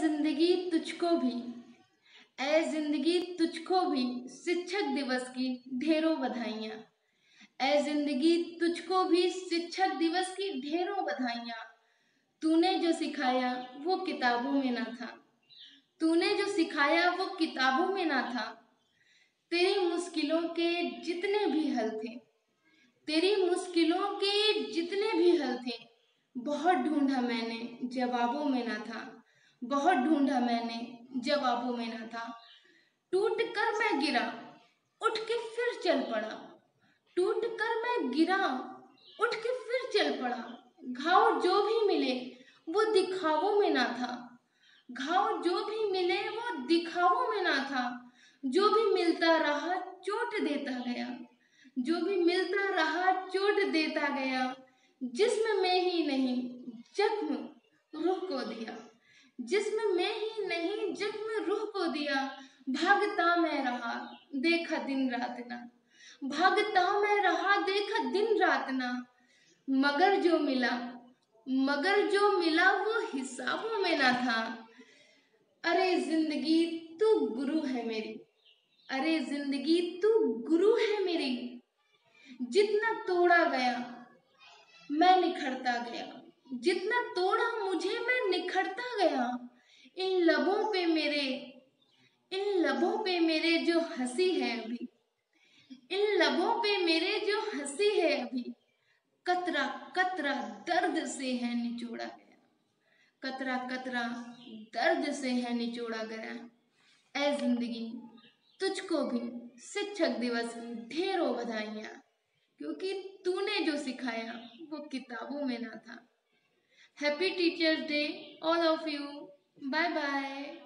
ज़िंदगी तुझको भी। ए ज़िंदगी तुझको भी, शिक्षक दिवस की ढेरों बधाइयाँ। ए ज़िंदगी तुझको भी, शिक्षक दिवस की ढेरों बधाइयाँ। तूने जो सिखाया, वो किताबों में ना था। तूने जो सिखाया, वो किताबों में ना था। तेरी मुश्किलों के जितने भी हल थे, तेरी मुश्किलों के जितने भी हल थे, बहुत ढूंढा मैंने, जवाबों में ना था। बहुत ढूंढा मैंने, जवाबों में ना था। टूट कर मैं गिरा, उठ के फिर चल पड़ा। टूट कर मैं गिरा, उठ के फिर चल पड़ा। घाव जो भी मिले, वो दिखावों में ना था। घाव जो भी मिले, वो दिखावों में ना था। जो भी मिलता रहा, चोट देता गया। जो भी मिलता रहा, चोट देता गया। जिसम में ही नहीं, जख्म रूह को दिया। जिसम में ही नहीं जख्म रूह को दिया। भागता मैं रहा, देखा दिन रात ना। भागता मैं रहा, देखा दिन रात ना। मगर जो मिला, मगर जो मिला वो हिसाबों में ना था। अरे ज़िंदगी तू गुरु है मेरी। अरे ज़िंदगी तू गुरु है मेरी। जितना तोड़ा गया, मैं निखरता गया। जितना तोड़ा मुझे मैं निखरता गया। इन लबों पे मेरे, इन लबों पे मेरे जो हँसी है अभी। इन लबों पे मेरे जो हँसी है अभी। कतरा कतरा दर्द से है निचोड़ा गया। कतरा कतरा दर्द से है निचोड़ा गया। ऐ ज़िंदगी, तुझको भी शिक्षक दिवस की ढेरों बधाइयाँ। क्योंकि तूने जो सिखाया, वो किताबों में ना था। Happy Teacher's Day, all of you. Bye bye.